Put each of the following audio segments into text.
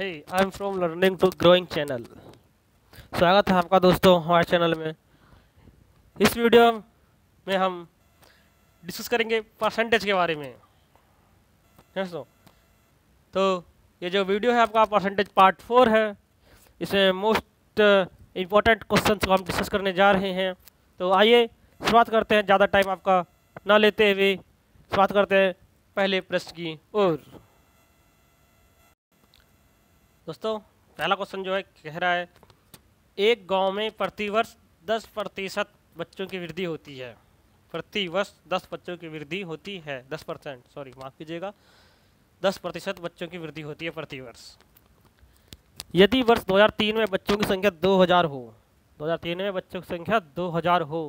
Hey I am from learning to growing channel स्वागत है आपका दोस्तों हमारे चैनल में। इस वीडियो में हम डिस्कस करेंगे परसेंटेज के बारे में। दोस्तों तो ये जो वीडियो है आपका परसेंटेज पार्ट फोर है। इसमें मोस्ट इम्पोर्टेंट क्वेश्चन को हम डिस्कस करने जा रहे हैं। तो आइए शुरुआत करते हैं। ज़्यादा टाइम आपका ना लेते हुए शुरुआत करते हैं पहले प्रश्न की ओर। दोस्तों, पहला क्वेश्चन जो है, कह रहा है, एक गाँव में प्रतिवर्ष 10 प्रतिशत बच्चों की वृद्धि होती है। प्रति वर्ष 10 बच्चों की वृद्धि होती है 10 परसेंट सॉरी माफ़ कीजिएगा। 10 प्रतिशत बच्चों की वृद्धि होती है प्रति वर्ष यदि वर्ष 2003 में बच्चों की संख्या 2000 हो 2003 में बच्चों की संख्या 2000 हो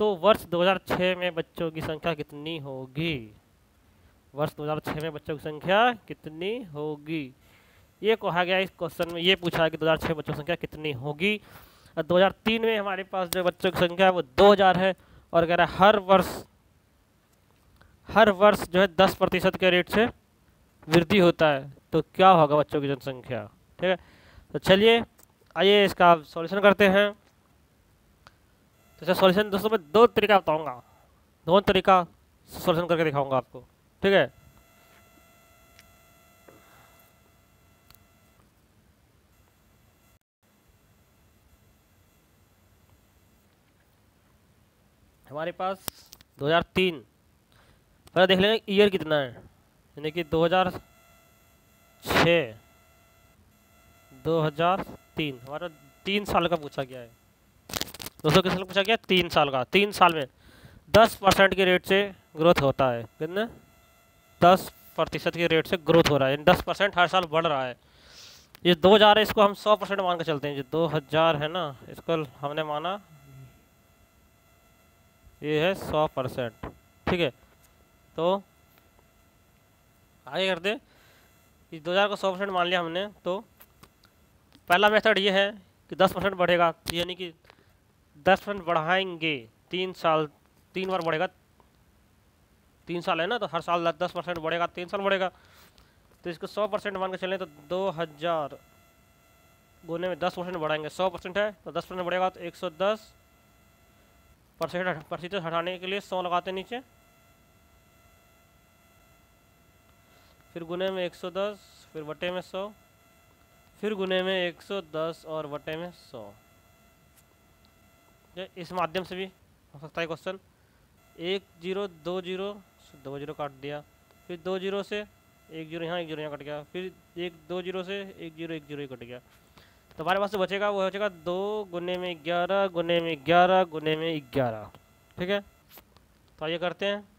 तो वर्ष 2006 में बच्चों की संख्या कितनी होगी? वर्ष 2006 में बच्चों की संख्या कितनी होगी? ये कहा गया इस क्वेश्चन में, ये पूछा कि 2006 बच्चों की संख्या कितनी होगी? और 2003 में हमारे पास जो बच्चों की संख्या है वो 2000 है। और कह रहा है हर वर्ष हर वर्ष जो है 10 प्रतिशत के रेट से वृद्धि होता है तो क्या होगा बच्चों की जनसंख्या? ठीक है? तो चलिए, आइए इसका सॉल्यूशन करते हैं। तो सॉल्यूशन दोस्तों, मैं दो तरीका बताऊँगा। दो तरीका सॉल्यूशन करके दिखाऊँगा आपको। ठीक है? हमारे पास 2003 पहले देख लेंगे ईयर कितना है। यानी कि 2006 2003 हमारा तीन साल का पूछा गया है। दोस्तों, किस साल पूछा गया? तीन साल का। तीन साल में दस परसेंट के रेट से ग्रोथ होता है। कितने? दस प्रतिशत के रेट से ग्रोथ हो रहा है। दस परसेंट हर साल बढ़ रहा है। ये दो हज़ार है, इसको हम सौ परसेंट मान के चलते हैं। जो दो हज़ार है ना, इसको हमने माना ये है सौ परसेंट। ठीक है? तो आगे करते इस दो हज़ार को सौ परसेंट मान लिया हमने तो पहला मेथड ये है कि दस परसेंट बढ़ेगा, यानी कि दस परसेंट बढ़ाएँगे। तीन साल, तीन बार बढ़ेगा। तीन साल है ना तो हर साल दस परसेंट बढ़ेगा, तीन साल बढ़ेगा। तो इसको सौ परसेंट मान के चलें तो दो हज़ार गुने में दस परसेंट बढ़ाएँगे। सौ परसेंट है तो दस परसेंट बढ़ेगा तो एक सौ दस। परसेंट प्रतिशत हटाने के लिए सौ लगाते नीचे। फिर गुने में 110 फिर वटे में सौ, फिर गुने में 110 और वटे में 100 इस माध्यम से भी हो सकता है क्वेश्चन एक ज़ीरो, दो ज़ीरो दो ज़ीरो काट दिया। फिर दो ज़ीरो से एक ज़ीरो यहाँ, एक ज़ीरो यहाँ कट गया। फिर एक, दो ज़ीरो से एक ज़ीरो एक ज़ीरो कट गया। तो हमारे पास जो बचेगा, वो बचेगा दो गुने में ग्यारह, गुने में ग्यारह, गुने में ग्यारह। ठीक है? तो आइए करते हैं।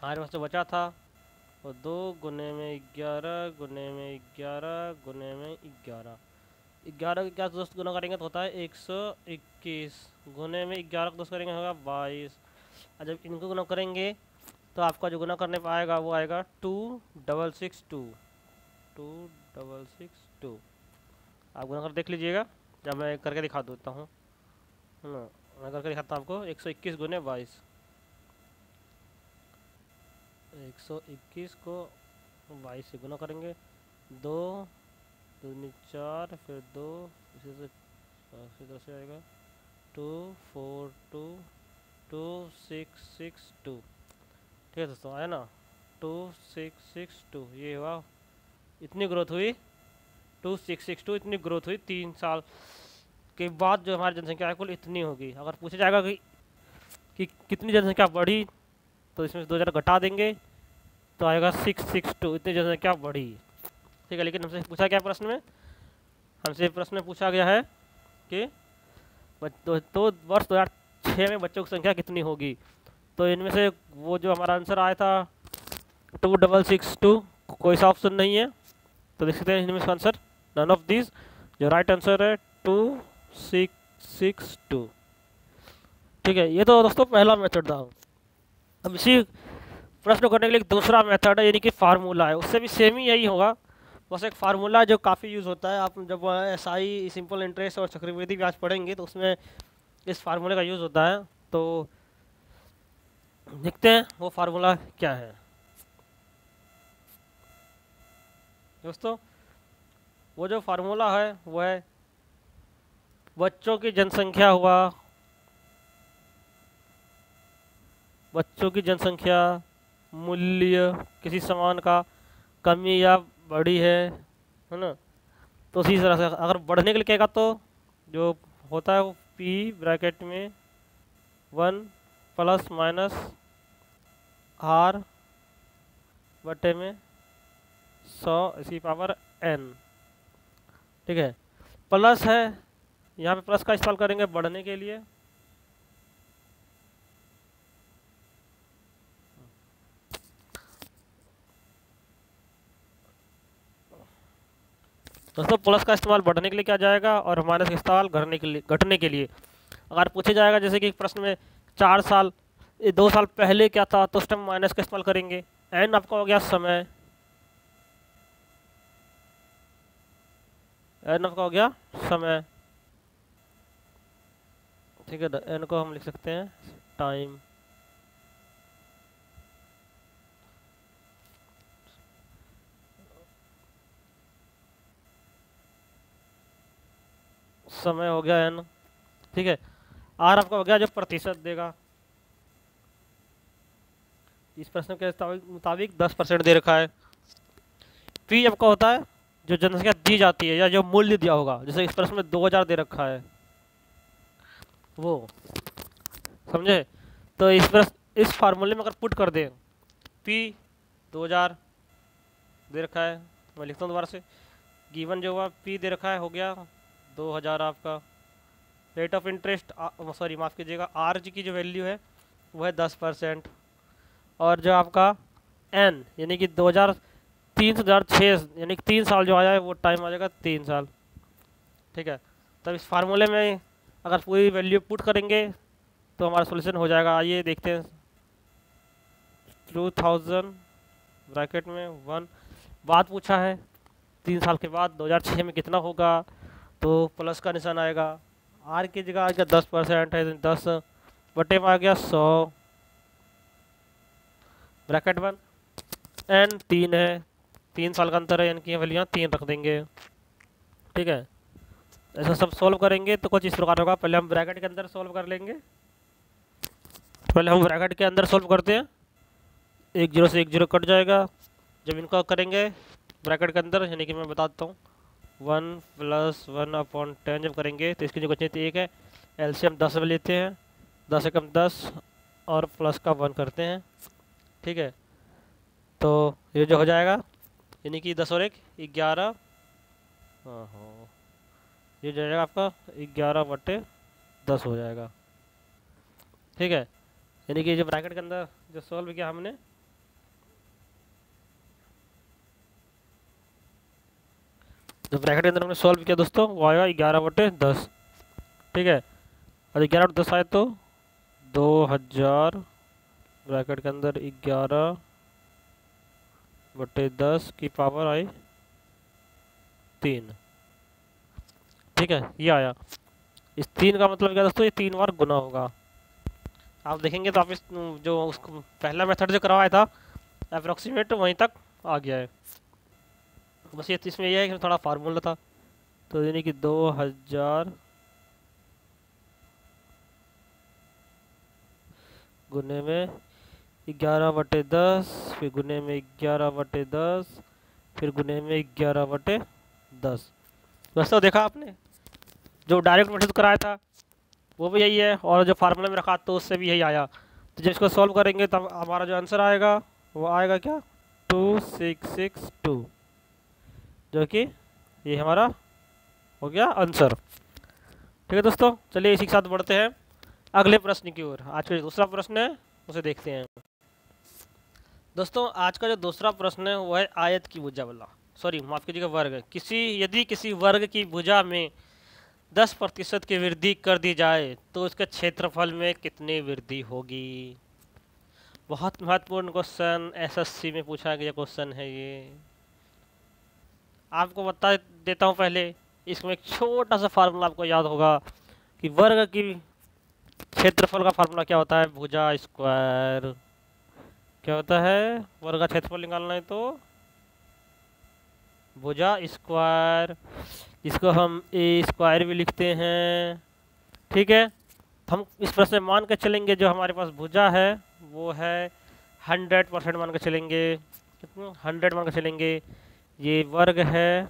हमारे पास जो बचा था। वो दो गुने में ग्यारह, गुने में ग्यारह, गुने में ग्यारह। ग्यारह का दोस्त गुना करेंगे तो होता है एक सौ इक्कीस। गुने में ग्यारह दोस्त करेंगे होगा बाईस। और जब इनको गुना करेंगे तो आपका जो गुना करने पर आएगा वो आएगा two double six two two double six two. आप गुना कर देख लीजिएगा, जब मैं करके दिखा देता हूँ। मैं करके दिखाता हूँ आपको, एक सौ इक्कीस गुने बाईस। एक सौ इक्कीस को बाईस से गुना करेंगे। दो दूनी चार, फिर दो, इसी से इसी तरह से आएगा। Two four two two six six two. ठीक है दोस्तों आया ना? टू सिक्स सिक्स टू ये हुआ। इतनी ग्रोथ हुई। टू सिक्स सिक्स टू इतनी ग्रोथ हुई तीन साल के बाद जो हमारी जनसंख्या है, कुल इतनी होगी। अगर पूछा जाएगा कि कि कितनी जनसंख्या बढ़ी तो इसमें से दो हज़ार घटा देंगे तो आएगा सिक्स सिक्स टू इतनी जनसंख्या बढ़ी। ठीक है, लेकिन हमसे पूछा गया प्रश्न में, हमसे प्रश्न में पूछा गया है कि तो वर्ष दो हज़ार छः में बच्चों की संख्या कितनी होगी? तो इनमें से वो जो हमारा आंसर आया था टू डबल सिक्स टू कोई सा ऑप्शन नहीं है। तो देख सकते हैं इनमें से आंसर नन ऑफ़ दिस जो राइट आंसर है टू सिक्स सिक्स टू ठीक है, ये तो दोस्तों पहला मेथड था। अब इसी प्रश्न करने के लिए दूसरा मेथड है, यानी कि फार्मूला है। उससे भी सेम ही यही होगा। बस एक फार्मूला है जो काफ़ी यूज़ होता है। आप जब एस आई सिंपल इंटरेस्ट और चक्रवृद्धि ब्याज पढ़ेंगे तो उसमें इस फार्मूले का यूज़ होता है। तो देखते हैं वो फार्मूला क्या है। दोस्तों, वो जो फार्मूला है, वो है बच्चों की जनसंख्या हुआ। बच्चों की जनसंख्या मूल्य किसी सामान का कमी या बढ़ी है है ना? तो उसी तरह से अगर बढ़ने के लिए कहेगा तो जो होता है वो पी ब्रैकेट में वन प्लस माइनस आर बटे में सौ इसी पावर एन ठीक है? प्लस है, यहाँ पे प्लस का इस्तेमाल करेंगे बढ़ने के लिए। दोस्तों, प्लस का इस्तेमाल बढ़ने के लिए क्या जाएगा और माइनस का इस्तेमाल घटने के लिए घटने के लिए। अगर पूछे जाएगा जैसे कि प्रश्न में चार साल दो साल पहले क्या था तो उस टाइम माइनस का इस्तेमाल करेंगे। एन आपका हो गया समय। एन आपका हो गया समय। ठीक है एन को हम लिख सकते हैं। टाइम समय हो गया एन ठीक है। आर आपका हो गया जो प्रतिशत देगा। इस प्रश्न के मुताबिक दस परसेंट दे रखा है। पी आपका होता है, जो जनसंख्या दी जाती है या जो मूल्य दिया होगा, जैसे इस प्रश्न में दो हज़ार दे रखा है, वो, समझे? तो इस प्रश्न, इस फार्मूले में अगर पुट कर दें पी दो हज़ार दे रखा है, मैं लिखता हूँ दोबारा से। गिवन जो हुआ पी दे रखा है, हो गया दो हज़ार आपका। रेट ऑफ़ इंटरेस्ट सॉरी माफ़ कीजिएगा आर जी की जो वैल्यू है, वो है दस परसेंट। और जो आपका एन यानी कि दो हज़ार तीन हज़ार छः यानी कि तीन साल जो आया है, वो टाइम आ जाएगा तीन साल। ठीक है? तब इस फार्मूले में अगर पूरी वैल्यू पुट करेंगे तो हमारा सोल्यूशन हो जाएगा। आइए देखते हैं। टू थाउज़ेंड ब्रैकेट में वन बात पूछा है, तीन साल के बाद 2006 में कितना होगा? तो प्लस का निशान आएगा। आर की जगह आ गया दस परसेंट है दस, बटे में आ गया सौ। ब्रैकेट वन एन तीन है। तीन साल का अंतर है इनकी वैल्यूँ तीन रख देंगे। ठीक है? ऐसा सब सॉल्व करेंगे तो कुछ इस प्रकार होगा। पहले हम ब्रैकेट के अंदर सॉल्व कर लेंगे। पहले हम ब्रैकेट के अंदर सॉल्व करते हैं। एक ज़ीरो से एक ज़ीरो कट जाएगा। जब इनको करेंगे ब्रैकेट के अंदर, यानी कि मैं बताता हूँ। One plus one upon ten जब करेंगे तो इसकी जो कुछ क्वेश्चन एक है। एलसीएम दस में लेते हैं। दस से कम दस और प्लस का वन करते हैं। ठीक है? तो ये जो हो जाएगा, यानी कि दस और एक, ग्यारह। ये जो जाएगा आपका, ग्यारह बटे दस हो जाएगा। ठीक है? यानी कि जो ब्रैकेट के अंदर जो सॉल्व किया हमने, जो ब्रैकेट के अंदर हमने सॉल्व किया दोस्तों, वो आएगा ग्यारह बटे दस। ठीक है? और ग्यारह बटे दस आए तो दो हज़ार ब्रैकेट के अंदर ग्यारह बटे दस की पावर आई तीन। ठीक है, ये आया। इस तीन का मतलब क्या दोस्तों? ये तीन बार गुना होगा। आप देखेंगे तो आप इस, जो उसको पहला मेथड जो करवाया था अप्रोक्सीमेट वहीं तक आ गया है। बस ये इसमें यह है कि थोड़ा फार्मूला था। तो यानी कि दो हज़ार गुने में ग्यारह बटे दस, फिर गुने में ग्यारह बटे दस, फिर गुने में ग्यारह बटे दस। बस तो देखा आपने? जो डायरेक्ट मेथड कराया था, वो भी यही है, और जो फार्मूला में रखा तो उससे भी यही आया। तो जब इसको सॉल्व करेंगे, तब हमारा जो आंसर आएगा, वो आएगा क्या? टू सिक्स सिक्स टू जो कि ये हमारा हो गया आंसर ठीक है दोस्तों, चलिए इसी के साथ बढ़ते हैं। अगले प्रश्न की ओर। आज का दूसरा प्रश्न है, उसे देखते हैं। दोस्तों, आज का जो दूसरा प्रश्न है वो है आयत की भुजा वाला। सॉरी माफ़ कीजिएगा, वर्ग किसी, यदि किसी वर्ग की भुजा में दस प्रतिशत की वृद्धि कर दी जाए तो उसके क्षेत्रफल में कितनी वृद्धि होगी? बहुत महत्वपूर्ण क्वेश्चन एसएससी में पूछा गया क्वेश्चन है ये। आपको बता देता हूँ पहले, इसमें एक छोटा सा फार्मूला आपको याद होगा कि वर्ग की क्षेत्रफल का फार्मूला क्या होता है? भुजा स्क्वायर क्या होता है? वर्ग का क्षेत्रफल निकालना है तो? भुजा स्क्वायर इसको हम ए स्क्वायर भी लिखते हैं। ठीक है? हम इस प्रश्न में मान के चलेंगे, जो हमारे पास भुजा है, वो है हंड्रेड परसेंट मान के चलेंगे। हंड्रेड मान के चलेंगे। ये वर्ग है,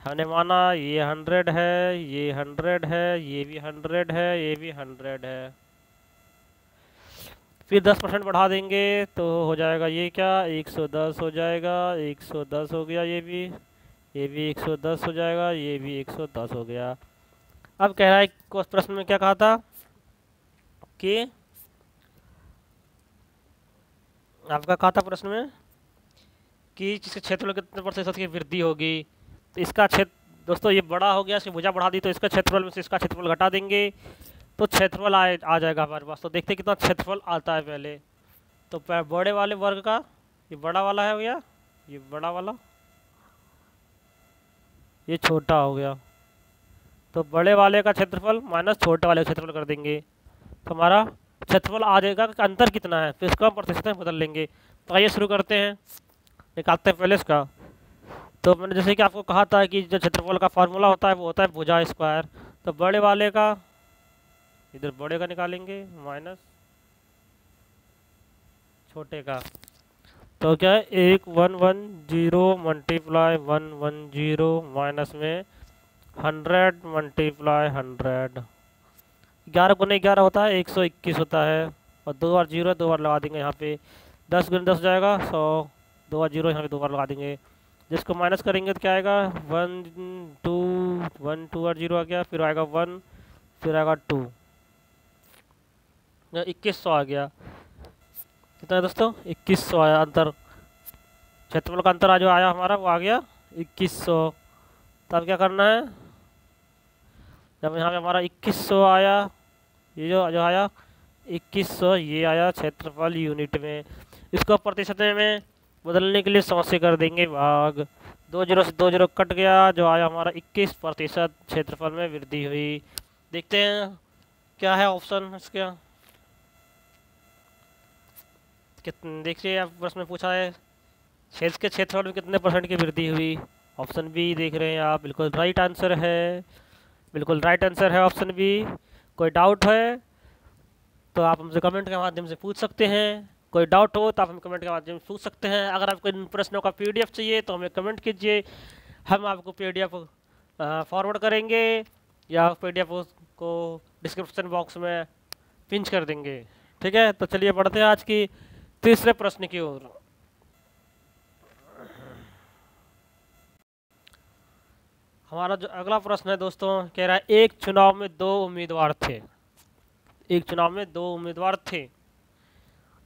हमने माना ये हंड्रेड है, ये हंड्रेड है, ये भी हंड्रेड है, ये भी हंड्रेड है। फिर दस परसेंट बढ़ा देंगे तो हो जाएगा ये क्या? एक सौ दस हो जाएगा, एक सौ दस हो गया ये भी ये भी एक सौ दस हो जाएगा, ये भी एक सौ दस हो गया। अब कह रहा है प्रश्न में क्या कहा था? कि आपका कहा था प्रश्न में कि जिसके क्षेत्र में कितने प्रतिशत की वृद्धि होगी तो इसका क्षेत्र, दोस्तों ये बड़ा हो गया, इसकी भुजा बढ़ा दी तो इसका क्षेत्रफल में से इसका क्षेत्रफल घटा देंगे। तो क्षेत्रफल आ, आ जाएगा हमारे पास। तो देखते कितना क्षेत्रफल आता है पहले। तो बड़े वाले वर्ग का ये बड़ा वाला है भैया ये बड़ा वाला ये छोटा हो गया। तो बड़े वाले का क्षेत्रफल माइनस छोटे वाले का क्षेत्रफल कर देंगे। तो हमारा क्षेत्रफल आ जाएगा कि अंतर कितना है फिर इसको हम प्रतिशत बदल लेंगे। तो आइए शुरू करते हैं निकालते हैं पहले इसका। तो मैंने जैसे कि आपको कहा था कि जो क्षेत्रफल का फार्मूला होता है वो होता है भुजा स्क्वायर। तो बड़े वाले का इधर बड़े का निकालेंगे माइनस छोटे का। तो क्या है, एक one one zero multiply one one zero minus में हंड्रेड मल्टीप्लाई हंड्रेड ग्यारह गुने ग्यारह होता है, एक सौ इक्कीस होता है। और दो बार ज़ीरो, दो बार लगा देंगे यहाँ पे। दस गुने दस जाएगा, सौ। दो बार ज़ीरो, यहाँ पे दो बार लगा देंगे। जिसको माइनस करेंगे तो क्या आएगा, वन टू वन टू और ज़ीरो आ गया, फिर आएगा वन, फिर आएगा टू। इक्कीस सौ आ गया। कितना है दोस्तों? इक्कीस सौ आया अंतर। क्षेत्रफल का अंतर आज आया हमारा, वो आ गया इक्कीस सौ। तब क्या करना है? जब यहाँ पे हमारा इक्कीस सौ आया, ये जो जो आया, इक्कीस सौ, ये आया क्षेत्रफल यूनिट में। इसको प्रतिशत में बदलने के लिए सौ से कर देंगे भाग। दो ज़ीरो से दो ज़ीरो कट गया, जो आया हमारा इक्कीस प्रतिशत क्षेत्रफल में वृद्धि हुई। देखते हैं, क्या है ऑप्शन इसका? कितने देखिए, आप प्रश्न पूछा है क्षेत्र के क्षेत्रफल में कितने परसेंट की वृद्धि हुई? ऑप्शन बी देख रहे हैं आप, बिल्कुल राइट आंसर है। बिल्कुल राइट आंसर है ऑप्शन बी। कोई डाउट है तो आप हमसे कमेंट के माध्यम से पूछ सकते हैं। कोई डाउट हो तो आप हम कमेंट के माध्यम से पूछ सकते हैं। अगर आपको इन प्रश्नों का पीडीएफ चाहिए तो हमें कमेंट कीजिए। हम आपको पीडीएफ फॉरवर्ड करेंगे, या पीडीएफ को डिस्क्रिप्शन बॉक्स में पिंच कर देंगे। ठीक है तो चलिए पढ़ते हैं आज की तीसरे प्रश्न की ओर। हमारा जो अगला प्रश्न है दोस्तों, कह रहा है, एक चुनाव में दो उम्मीदवार थे। एक चुनाव में दो उम्मीदवार थे।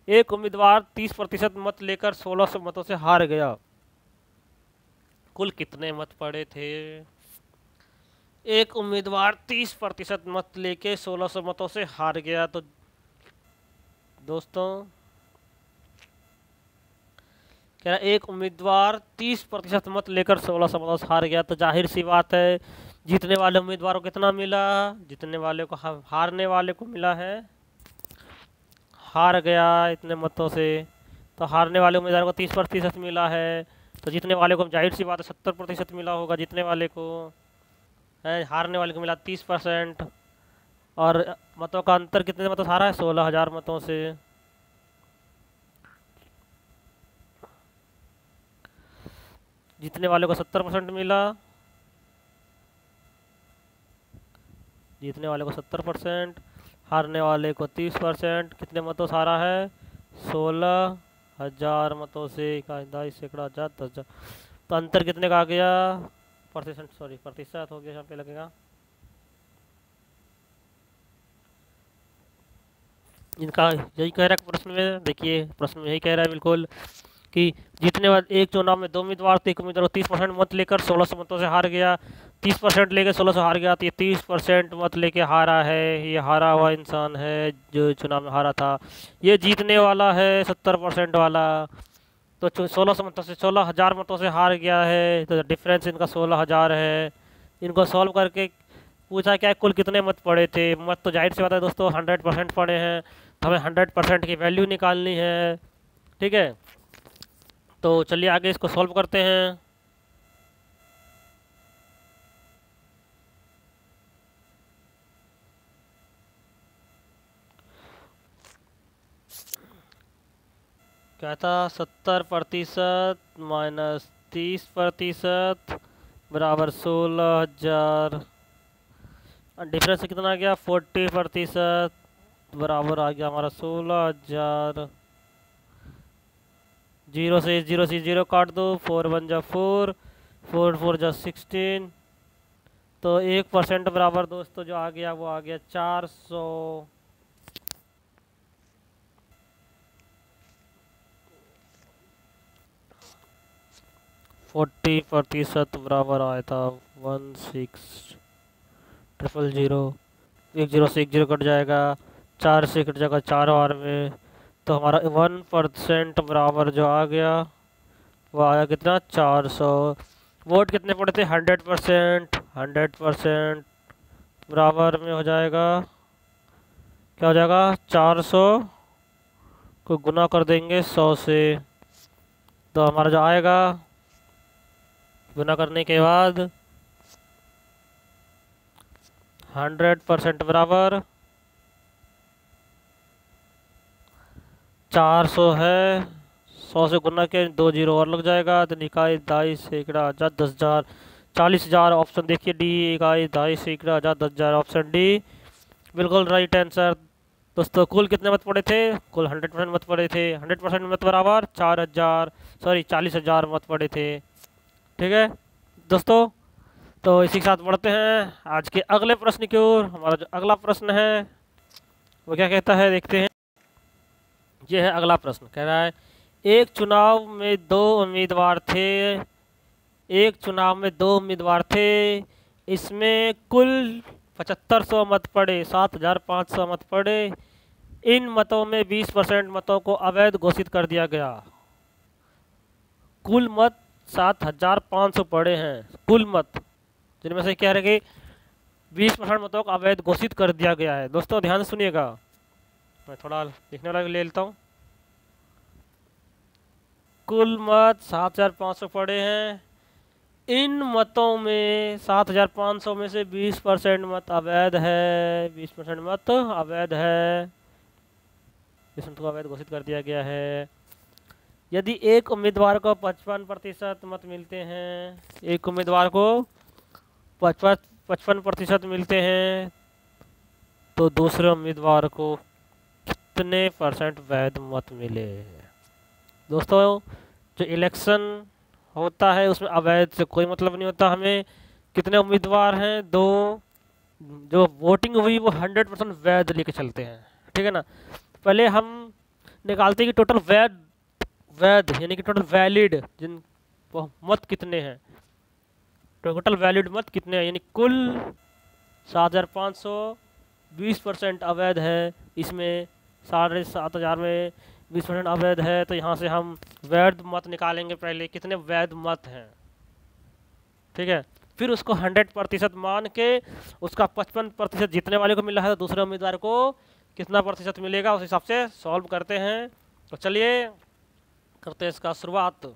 एक उम्मीदवार 30 प्रतिशत मत लेकर 1600 मतों से हार गया। कुल कितने मत पड़े थे? एक उम्मीदवार 30 प्रतिशत मत लेके 1600 मतों से हार गया। तो दोस्तों कह रहा एक उम्मीदवार 30 प्रतिशत मत लेकर 1600 मतों से हार गया तो ज़ाहिर सी बात है, जीतने वाले उम्मीदवार को कितना मिला? जीतने वाले को हारने वाले को मिला है। हार गया इतने मतों से तो हारने वाले उम्मीदवार को तीस प्रतिशत मिला है तो जीतने वाले को ज़ाहिर सी बात है, सत्तर प्रतिशत मिला होगा जीतने वाले को। है, हारने वाले को मिला तीस परसेंट, और मतों का अंतर कितने मतों से हारा है? सोलह हज़ार मतों से। जीतने वाले को सत्तर परसेंट मिला। जीतने वाले को सत्तर परसेंट, हारने वाले को तीस परसेंट, कितने मतों से हारा है? सोलह हज़ार मतों से इक्कीस सैकड़ा हज़ार, दस हज़ार। तो अंतर कितने का आ गया? प्रतिशत सॉरी प्रतिशत हो गया यहाँ पे लगेगा। इनका यही कह रहा है प्रश्न में, देखिए, प्रश्न में यही कह रहा है बिल्कुल। कि जीतने वाले एक चुनाव में दो उम्मीदवार थे, एक उम्मीदवार तीस परसेंट मत लेकर सोलह सौ मतों से हार गया। तीस परसेंट लेकर सोलह सौ हार गया तो ये तीस परसेंट मत लेके हारा है, ये हारा हुआ इंसान है जो चुनाव में हारा था। ये जीतने वाला है सत्तर परसेंट वाला। तो सोलह सौ मतों से, सोलह हज़ार मतों से हार गया है तो डिफरेंस इनका सोलह हज़ार है। इनको सॉल्व करके पूछा क्या, कुल कितने मत पड़े थे? मत तो ज़ाहिर सी बात है दोस्तों हंड्रेड परसेंट पड़े हैं। तो हमें हंड्रेड परसेंट की वैल्यू निकालनी है। ठीक है? तो चलिए आगे इसको सॉल्व करते हैं। क्या था? सत्तर प्रतिशत माइनस तीस प्रतिशत बराबर सोलह हज़ार। डिफरेंस कितना आ गया? फोर्टी प्रतिशत बराबर आ गया हमारा सोलह हज़ार। ज़ीरो से ज़ीरो से ज़ीरो काट दो, फोर वन जा फोर फोर फोर जा सिक्सटीन। तो एक परसेंट बराबर दोस्तों जो आ गया, वो आ गया चार सौ। फोर्टी प्रतिशत बराबर आया था वन सिक्स, ट्रिपल ज़ीरो। एक ज़ीरो से एक ज़ीरो कट जाएगा, चार से कट जाएगा चार बार में। तो हमारा वन परसेंट बराबर जो आ गया, वो आया कितना? चार सौ। वोट कितने पड़े थे? हंड्रेड परसेंट हंड्रेड परसेंट बराबर में हो जाएगा। क्या हो जाएगा? चार सौ को गुना कर देंगे सौ से। तो हमारा जो आएगा, गुना करने के बाद हंड्रेड परसेंट बराबर। चार सौ है। सौ से गुना के दो ज़ीरो और लग जाएगा। तो इकाई दाई सैकड़ा हज़ार दस हज़ार। चालीस हज़ार ऑप्शन देखिए। डी इकाई दाई सैकड़ा हज़ार दस हज़ार ऑप्शन। डी, बिल्कुल राइट आंसर दोस्तों, कुल कितने मत पड़े थे? कुल हंड्रेड परसेंट मत पड़े थे। हंड्रेड परसेंट मत बराबर चार हज़ार। सॉरी चालीस हज़ार मत पड़े थे। ठीक है? दोस्तों तो इसी के साथ बढ़ते हैं आज के अगले प्रश्न की ओर। हमारा जो अगला प्रश्न है, वो क्या कहता है? देखते हैं। ये है अगला प्रश्न, कह रहा है, एक चुनाव में दो उम्मीदवार थे, एक चुनाव में दो उम्मीदवार थे, इसमें कुल पचहत्तर सौ मत पड़े, सात हज़ार पाँच सौ मत पड़े, इन मतों में बीस परसेंट मतों को अवैध घोषित कर दिया गया। कुल मत सात हज़ार पाँच सौ पड़े हैं, कुल मत, जिनमें से कह रहे कि बीस परसेंट मतों को अवैध घोषित कर दिया गया है। दोस्तों, ध्यान सुनिएगा। मैं थोड़ा लिखने वाला ले लेता हूँ। कुल मत सात हज़ार पाँच सौ पड़े हैं। इन मतों में सात हज़ार पाँच सौ में से बीस परसेंट मत अवैध है। बीस परसेंट मत अवैध है। बीस को अवैध घोषित कर दिया गया है। यदि एक उम्मीदवार को पचपन प्रतिशत मत मिलते हैं, एक उम्मीदवार को पचपन पचपन प्रतिशत मिलते हैं तो दूसरे उम्मीदवार को कितने परसेंट वैध मत मिले दोस्तों, जो इलेक्शन होता है, उसमें अवैध से कोई मतलब नहीं होता। हमें कितने उम्मीदवार हैं? दो, जो वोटिंग हुई, वो हंड्रेड परसेंट वैध लेके चलते हैं। ठीक है ना? पहले हम निकालते हैं कि टोटल वैध वैध, यानी कि टोटल वैलिड जिन मत कितने हैं। टोटल वैलिड मत कितने हैं? यानी कुल सात हज़ार पाँच सौ बीस परसेंट अवैध है। इसमें साढ़े सात हज़ार में परसेंट अवैध है तो यहाँ से हम वैध मत निकालेंगे पहले। कितने वैध मत हैं? ठीक है? फिर उसको हंड्रेड प्रतिशत मान के उसका पचपन प्रतिशत जीतने वाले को मिला है तो दूसरे उम्मीदवार को कितना प्रतिशत मिलेगा, उस हिसाब से सॉल्व करते हैं। तो चलिए, करते हैं इसका शुरुआत।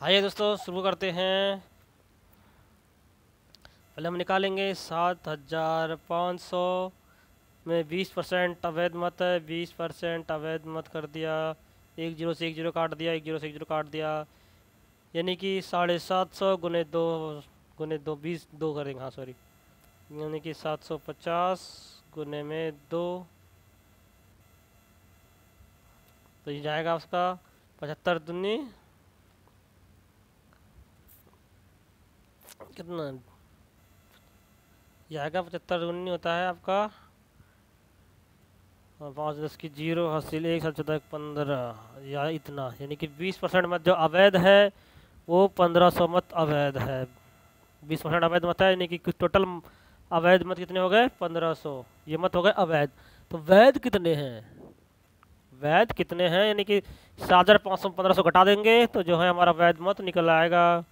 आइए दोस्तों, शुरू करते हैं। पहले हम निकालेंगे सात हज़ार पाँच सौ में बीस परसेंट अवैध मत है, बीस परसेंट अवैध मत कर दिया। एक ज़ीरो से एक ज़ीरो काट दिया, एक ज़ीरो से एक ज़ीरो काट दिया। यानी कि साढ़े सात सौ गुने दो गुने दो, बीस दो करेंगे हाँ सॉरी यानी कि सात सौ पचास गुने में दो। तो ये जाएगा उसका पचहत्तर दुनी। कितना? आएगा पचहत्तर दुनी होता है आपका पाँच दस की ज़ीरो, हासिल एक सात चौदह, पंद्रह, या इतना, यानी कि बीस परसेंट मत जो अवैध है, वो पंद्रह सौ मत अवैध है। बीस परसेंट अवैध मत है, यानी कि टोटल अवैध मत कितने हो गए? पंद्रह सौ, ये मत हो गए अवैध। तो वैध कितने हैं? वैध कितने हैं? यानी कि सात हज़ार पाँच सौ पंद्रह सौ घटा देंगे तो जो है हमारा वैध मत निकल आएगा।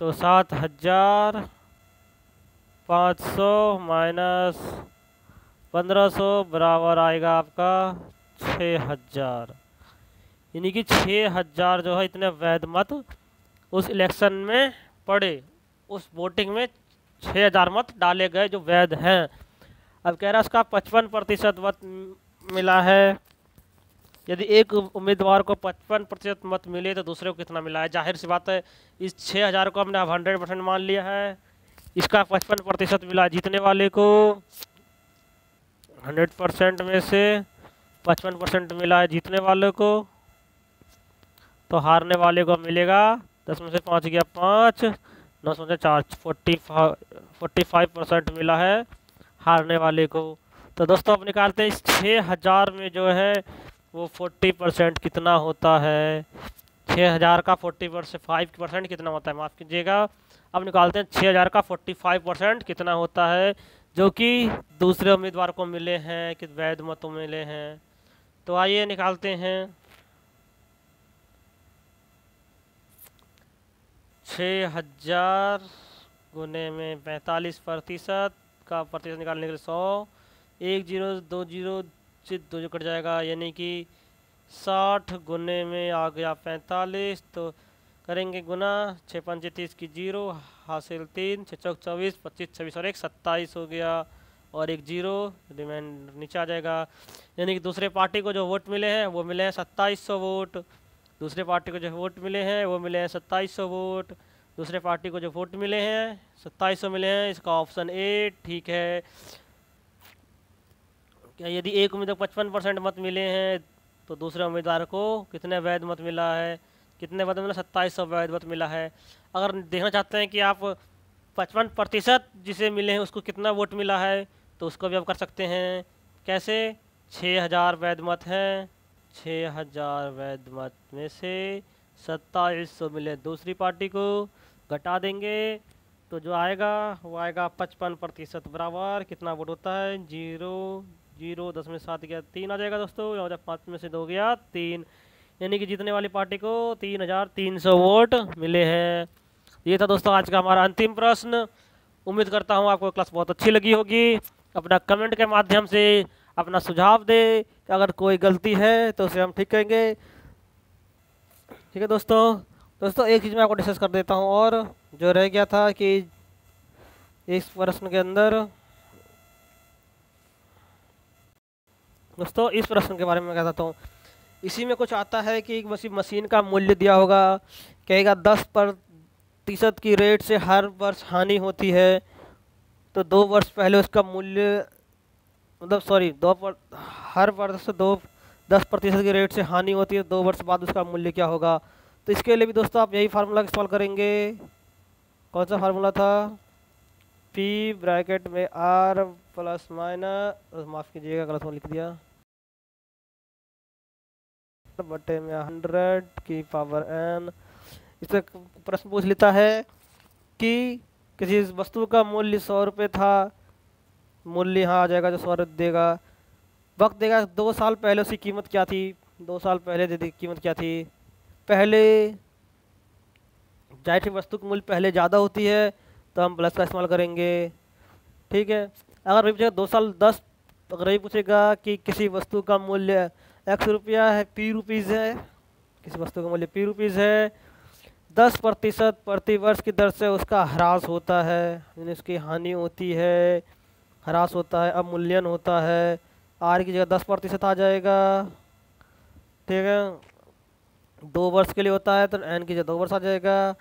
तो सात हज़ार पाँच सौ माइनस पंद्रह सौ बराबर आएगा आपका छः हज़ार। यानी कि छः हज़ार जो है इतने वैध मत उस इलेक्शन में पड़े, उस वोटिंग में छः हज़ार मत डाले गए जो वैध हैं। अब कह रहा है उसका पचपन प्रतिशत मत मिला है। यदि एक उम्मीदवार को पचपन प्रतिशत मत मिले तो दूसरे को कितना मिला है? ज़ाहिर सी बात है, इस छः हज़ार को हमने अब हंड्रेड परसेंट मान लिया है। इसका पचपन प्रतिशत मिला जीतने वाले को। हंड्रेड परसेंट में से पचपन परसेंट मिला है जीतने वाले को। तो हारने वाले को मिलेगा दस में से पाँच गया पाँच, नौ सौ चार, फोर्टी फोर्टी फाइव परसेंट मिला है हारने वाले को। तो दोस्तों अब निकालते हैं इस छः हज़ार में जो है वो फोर्टी परसेंट कितना होता है। छः हज़ार का फोर्टी परसेंट, फाइव परसेंट कितना होता है माफ़ कीजिएगा। अब निकालते हैं छः हज़ार का फोर्टी फाइव परसेंट कितना होता है। जो कि दूसरे उम्मीदवार को मिले हैं, कि वैध मतों मिले हैं। तो आइए निकालते हैं। छः हज़ार गुने में पैंतालीस प्रतिशत का प्रतिशत निकालने के लिए सौ, एक ज़ीरो, दो ज़ीरो, से दो जो कट जाएगा। यानी कि साठ गुने में आ गया पैंतालीस तो करेंगे गुना छः पंच तीस की ज़ीरो हासिल तीन छः चौक चौबीस, पच्चीस, छब्बीस और एक, सत्ताईस हो गया और एक ज़ीरो, रिमाइंड नीचे आ जाएगा। यानी कि दूसरे पार्टी को जो वोट मिले हैं, वो मिले हैं सत्ताईस सौ वोट। दूसरे पार्टी को जो वोट मिले हैं, वो मिले हैं सत्ताईस सौ वोट। दूसरे पार्टी को जो वोट मिले हैं, सत्ताईस सौ मिले हैं, इसका ऑप्शन ए, ठीक है। क्या यदि एक उम्मीदवार पचपन परसेंट मत मिले हैं तो दूसरे उम्मीदवार को कितने वैध मत मिला है? कितने वैध मिला? सत्ताईस सौ वैध मत मिला है। अगर देखना चाहते हैं कि आप पचपन प्रतिशत जिसे मिले हैं, उसको कितना वोट मिला है तो उसको भी आप कर सकते हैं। कैसे? छः हज़ार वैध मत हैं। छः हज़ार वैध मत में से सत्ताईस सौ मिले दूसरी पार्टी को। घटा देंगे तो जो आएगा, वो आएगा पचपन प्रतिशत बराबर। कितना वोट होता है? ज़ीरो। ज़ीरो दस में सात गया, तीन आ जाएगा दोस्तों। पाँच में से दो गया, तीन। यानी कि जीतने वाली पार्टी को तीन हज़ार तीन सौ वोट मिले हैं। ये था दोस्तों आज का हमारा अंतिम प्रश्न। उम्मीद करता हूँ आपको क्लास बहुत अच्छी लगी होगी। अपना कमेंट के माध्यम से अपना सुझाव दे। अगर कोई गलती है तो उसे हम ठीक करेंगे ठीक है दोस्तों। दोस्तों, एक चीज़ मैं आपको डिस्कस कर देता हूँ और जो रह गया था कि इस प्रश्न के अंदर दोस्तों, इस प्रश्न के बारे में मैं कहता हूँ। इसी में कुछ आता है कि एक मशीन का मूल्य दिया होगा। कहेगा दस प्रतिशत की रेट से हर वर्ष हानि होती है। तो दो वर्ष पहले उसका मूल्य मतलब सॉरी दो पर, हर वर्ष दो दस प्रतिशत की रेट से हानि होती है दो वर्ष बाद उसका मूल्य क्या होगा? तो इसके लिए भी दोस्तों आप यही फार्मूला इस्तेमाल करेंगे। कौन सा फार्मूला था? पी ब्रैकेट में आर प्लस माइनस माफ़ कीजिएगा गलत लिख दिया। बटे में हंड्रेड की पावर एन। इससे प्रश्न पूछ लेता है कि किसी वस्तु का मूल्य सौ रुपये था, मूल्य यहाँ आ जाएगा जो सौ रुपये देगा। वक्त देगा, दो साल पहले उसकी कीमत क्या थी? दो साल पहले दे कीमत क्या थी? पहले ज़ाहिर वस्तु की मूल्य पहले ज़्यादा होती है तो हम प्लस का इस्तेमाल करेंगे। ठीक है? अगर भाई पूछेगा, दो साल दस, अगर ये पूछेगा कि किसी वस्तु का मूल्य एक्स रुपया है पी रुपीज़ है। किसी वस्तु का मूल्य पी रुपीज़ है। दस प्रतिशत प्रतिवर्ष की दर से उसका ह्रास होता है। यानी उसकी हानि होती है, ह्रास होता है, अवमूल्यन होता है। आर की जगह दस प्रतिशत आ जाएगा। ठीक है? दो वर्ष के लिए होता है तो एन की जगह दो वर्ष आ जाएगा।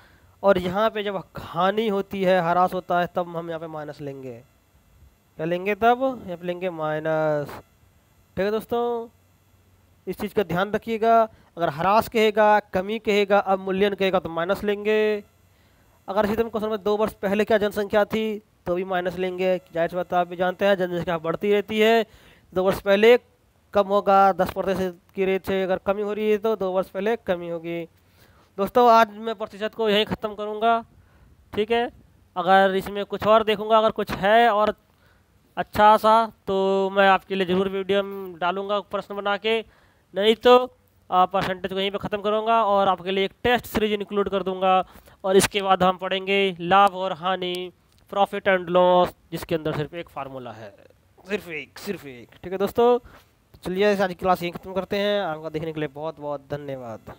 और यहाँ पे जब हानि होती है, हरास होता है, तब हम यहाँ पे माइनस लेंगे। क्या लेंगे तब? यहाँ पे लेंगे माइनस ठीक है दोस्तों? इस चीज़ का ध्यान रखिएगा। अगर हरास कहेगा, कमी कहेगा, अब मूल्यन कहेगा तो माइनस लेंगे। अगर इसी तरह क्वेश्चन में दो वर्ष पहले क्या जनसंख्या थी तो भी माइनस लेंगे। ज़ाहिर सी बात आप भी जानते हैं, जनसंख्या बढ़ती रहती है। दो वर्ष पहले कम होगा, दस प्रतिशत की रेट से अगर कमी हो रही है तो दो वर्ष पहले कमी होगी। दोस्तों, आज मैं प्रतिशत को यहीं ख़त्म करूँगा। ठीक है? अगर इसमें कुछ और देखूँगा, अगर कुछ है और अच्छा सा तो मैं आपके लिए ज़रूर वीडियो डालूँगा प्रश्न बना के। नहीं तो परसेंटेज को यहीं पे ख़त्म करूँगा और आपके लिए एक टेस्ट सीरीज़ इंक्लूड कर दूँगा। और इसके बाद हम पढ़ेंगे लाभ और हानि प्रॉफिट एंड लॉस जिसके अंदर सिर्फ़ एक फार्मूला है। सिर्फ़ एक सिर्फ़ एक। ठीक है दोस्तों? चलिए आज की क्लास यहीं खत्म करते हैं। आपका देखने के लिए बहुत बहुत धन्यवाद।